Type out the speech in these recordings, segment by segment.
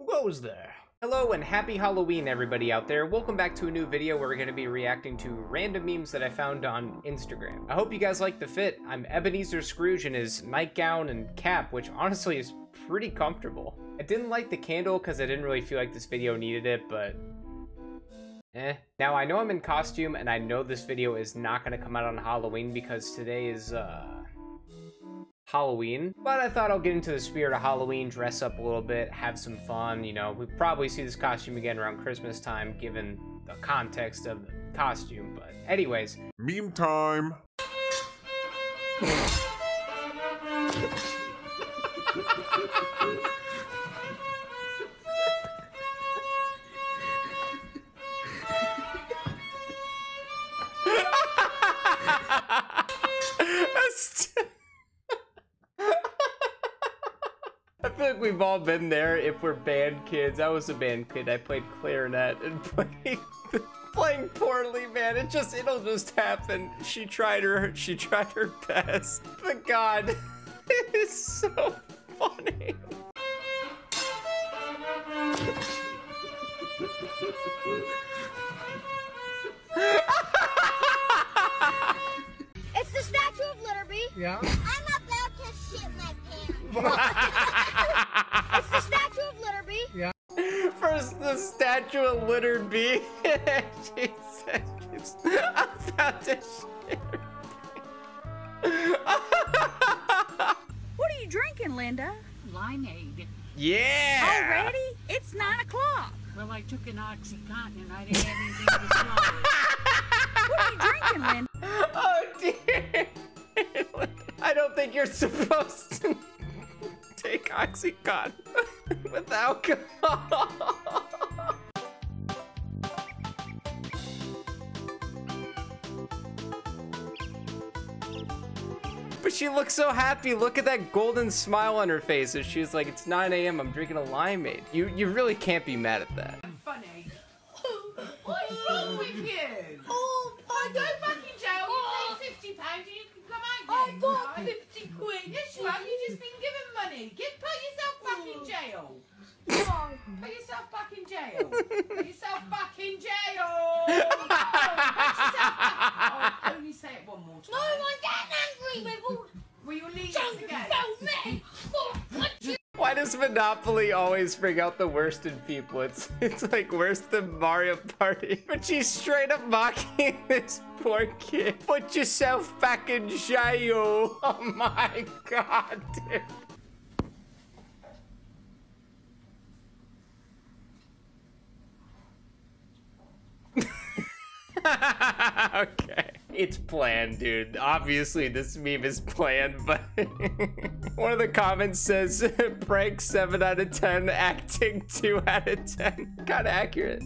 Who goes there? Hello and happy Halloween everybody out there. Welcome back to a new video where we're going to be reacting to random memes that I found on Instagram. I hope you guys like the fit. I'm Ebenezer Scrooge in his nightgown and cap, which honestly is pretty comfortable. I didn't like the candle because I didn't really feel like this video needed it, but Eh. Now, I know I'm in costume, and I know this video is not going to come out on Halloween because today is, uh... Halloween. But I thought I'll get into the spirit of Halloween, dress up a little bit, have some fun, you know. We probably see this costume again around Christmas time, given the context of the costume, but anyways. Meme time! I we've all been there if we're band kids. I was a band kid. I played clarinet and playing playing poorly, man. It just it'll just happen. She tried her she tried her best. But God, it is so funny. It's the Statue of Liberty. Yeah. I'm about to shit my pants. the statue of littered bee. she said she's about to shit. What are you drinking, Linda? Limeade. yeah. Already? It's nine o'clock. Well, I took an Oxycontin and I didn't have anything to swallow. What are you drinking, Linda? Oh dear. I don't think you're supposed to take Oxycontin with alcohol. But she looks so happy. Look at that golden smile on her face as she's like, it's 9 a.m. I'm drinking a limeade. You you really can't be mad at that. funny. What's wrong with you? Oh, I go back in jail. You pay fifty pounds and you can come out. I got fifty quid. Yes, you have. You've just been given money. Get put yourself back in oh. jail. Come on, put yourself back in jail. Put yourself back in jail. Put yourself back. Oh, only say it one more time. No, I'm getting angry with all Will you leave Don't it again? tell me. Fuck. Why does Monopoly always bring out the worst in people? It's it's like worse than Mario Party. But she's straight up mocking this poor kid. Put yourself back in jail. Oh my god, dude. okay. It's planned, dude. Obviously, this meme is planned, but one of the comments says prank 7 out of 10, acting 2 out of 10. Kind of accurate.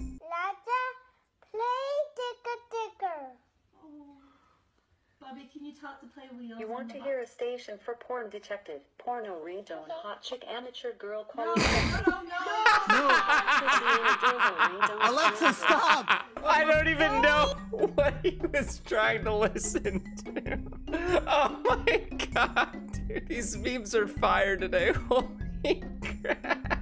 Bobby, can you talk to play wheels? You want the to box? hear a station for porn detective, porno ringtone, hot chick amateur girl quality. No, quality. no, no. Alexa, stop! I don't even know what he was trying to listen to. Oh my god, dude. These memes are fire today. Holy crap.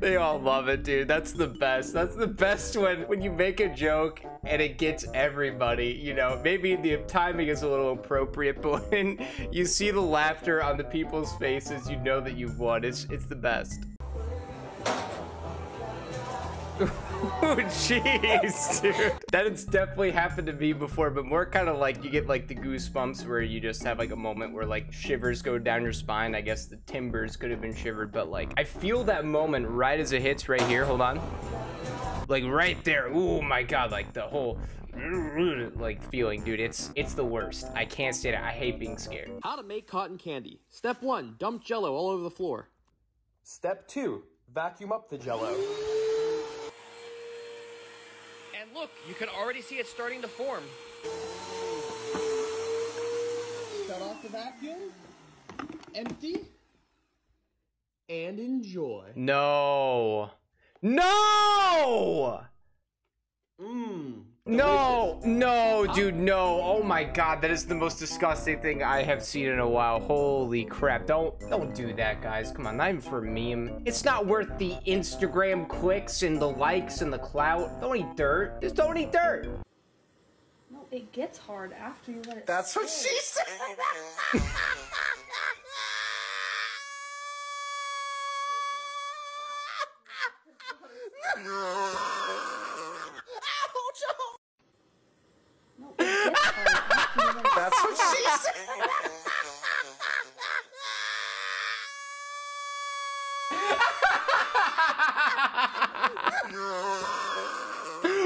They all love it, dude. That's the best. That's the best when when you make a joke and it gets everybody. You know, maybe the timing is a little appropriate, but when you see the laughter on the people's faces, you know that you've won. It's it's the best. Oh, jeez, dude. That has definitely happened to me before, but more kind of like you get like the goosebumps where you just have like a moment where like shivers go down your spine. I guess the timbers could have been shivered, but like I feel that moment right as it hits right here. Hold on. Like right there. Oh my god, like the whole like feeling, dude. It's it's the worst. I can't stand it. I hate being scared. How to make cotton candy. Step 1. Dump jello all over the floor. Step 2. Vacuum up the jello. And look, You can already see it starting to form. Shut off the vacuum. Empty. And enjoy. No. No! Mmm. No, no, dude, no. Oh my god, that is the most disgusting thing I have seen in a while. Holy crap. Don't don't do that, guys. Come on, not even for a meme. It's not worth the Instagram clicks and the likes and the clout. Don't eat dirt. Just don't eat dirt. No, it gets hard after you let it That's what she said. No, it gets hard after you let it Said.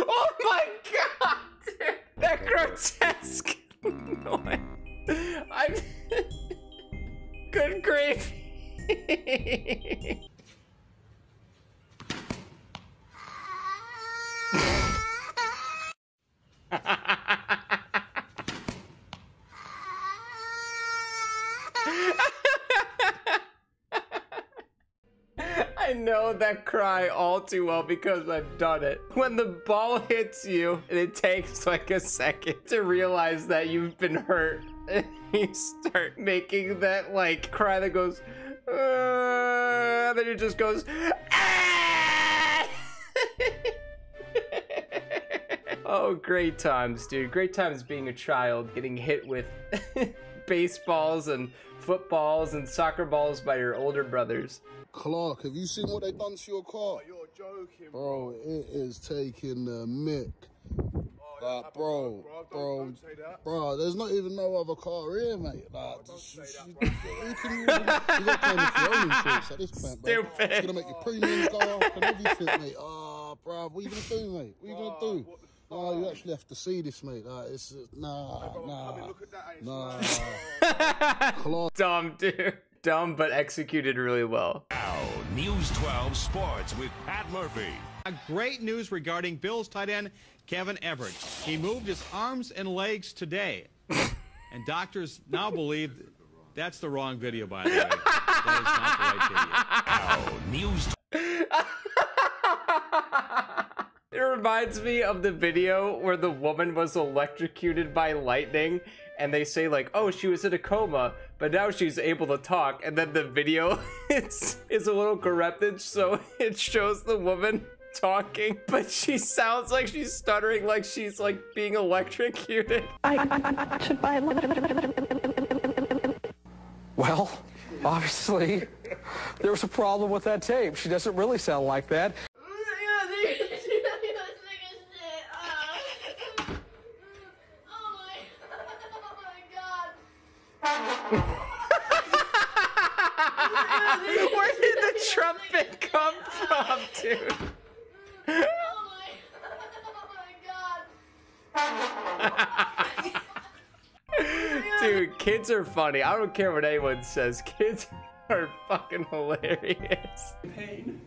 Oh my god, dude. That grotesque noise. I'm good gravy. I know that cry all too well because I've done it. When the ball hits you and it takes like a second to realize that you've been hurt, you start making that like cry that goes, uh, then it just goes, "Ah!" oh, great times, dude. Great times being a child, getting hit with baseballs and footballs and soccer balls by your older brothers. Clark, have you seen what they done to your car? you're joking, bro. It is taking the mick. Like, bro, bro, bro, there's not even no other car here, mate. Like, sh- sh- who can you, you got to make your own insurance at this point, bro. Stupid. It's gonna make your premiums go up and everything, mate. Ah, bro, what you gonna do, mate? What are you gonna do? No, you actually have to see this, mate. Like, it's nah, nah, nah. Clark. Dumb, dude. Dumb, but executed really well. Now, News 12 Sports with Pat Murphy. Great news regarding Bills tight end Kevin Everett. He moved his arms and legs today. and doctors now believe that's the wrong video, by the way. That is not the right video. Now, News It reminds me of the video where the woman was electrocuted by lightning and they say like, "Oh, she was in a coma, but now she's able to talk." And then the video it's is a little corrupted, so it shows the woman talking, but she sounds like she's stuttering like she's like being electrocuted. I should buy Well, obviously, there was a problem with that tape. She doesn't really sound like that. From, dude? Oh dude, kids are funny. I don't care what anyone says. Kids are fucking hilarious. Pain.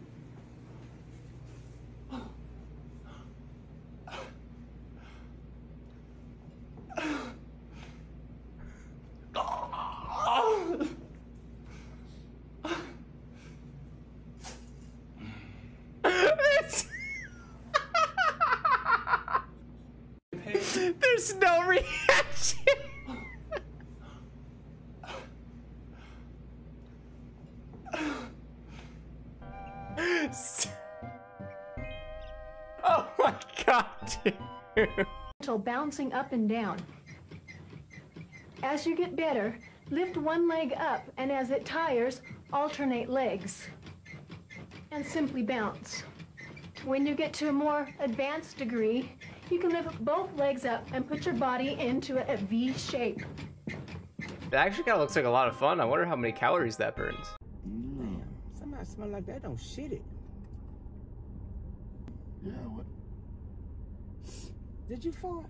My god, dude. Until bouncing up and down. As you get better, lift one leg up, and as it tires, alternate legs. And simply bounce. When you get to a more advanced degree, you can lift both legs up and put your body into a V shape. That actually kind of looks like a lot of fun. I wonder how many calories that burns. Damn, somebody smell like that don't shit it. Yeah, what? Did you fart?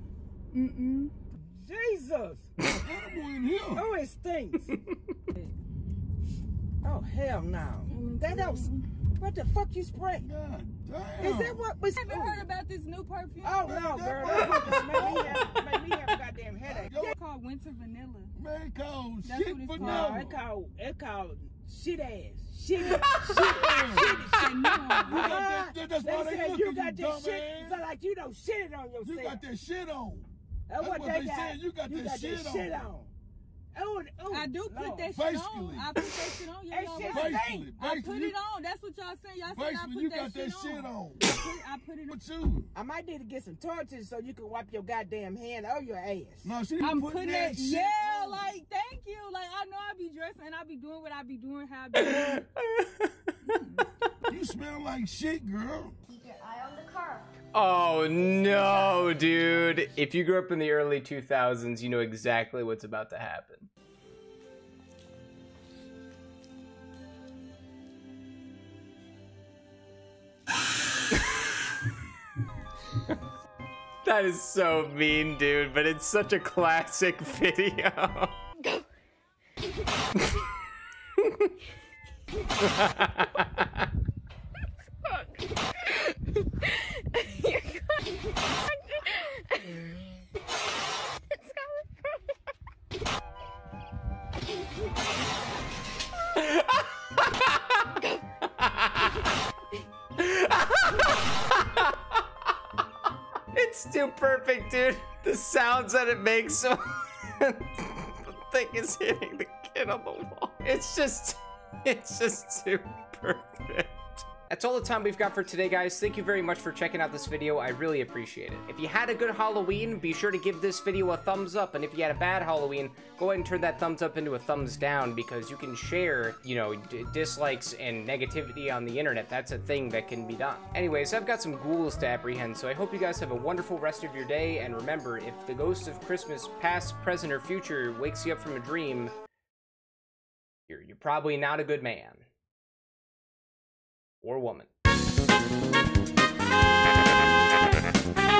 Mm-mm. Jesus! Animal in here. Oh, it stinks. oh, hell no. That don't... What the fuck you spray? God damn. Is that what was? Haven't heard about this new perfume? Oh no, girl, that fucking make me have, make me have a goddamn headache. It's called Winter Vanilla. Man, it called That's shit what it's for called. no. It called it called shit ass, shit, shit ass, shit shit. You got that- that- that's They why they said look you at got you, that shit. So like you don't shit it on yourself. You got that shit on. That's what, what they they got. said, you got that shit on. on. Oh, oh, I do put Lord. that shit on. Basically. I put that shit on. That Y'all shit know Basically. I put it on. That's what y'all saying. Y'all saying I put you that, got that shit, shit on. on. I put, I put it on. What you? I might need to get some torches so you can wipe your goddamn hand or your ass. No, she I'm putting putting that it. shit Yeah, on. like thank you. Like I know I be dressing and I be doing what I be doing. How I be. Hmm. You smell like shit, girl. Keep your eye on the car. Oh no, dude. If you grew up in the early 2000s, you know exactly what's about to happen. That is so mean, dude, but it's such a classic video. It's sounds that it makes so the thing is hitting the kid on the wall. It's just it's just too perfect. That's all the time we've got for today, guys. Thank you very much for checking out this video. I really appreciate it. If you had a good Halloween, be sure to give this video a thumbs up. And if you had a bad Halloween, go ahead and turn that thumbs up into a thumbs down because you can share, you know, dislikes and negativity on the internet. That's a thing that can be done. Anyways, I've got some ghouls to apprehend, so I hope you guys have a wonderful rest of your day. And remember, if the ghost of Christmas, past, present, or future, wakes you up from a dream, you're, you're probably not a good man or woman.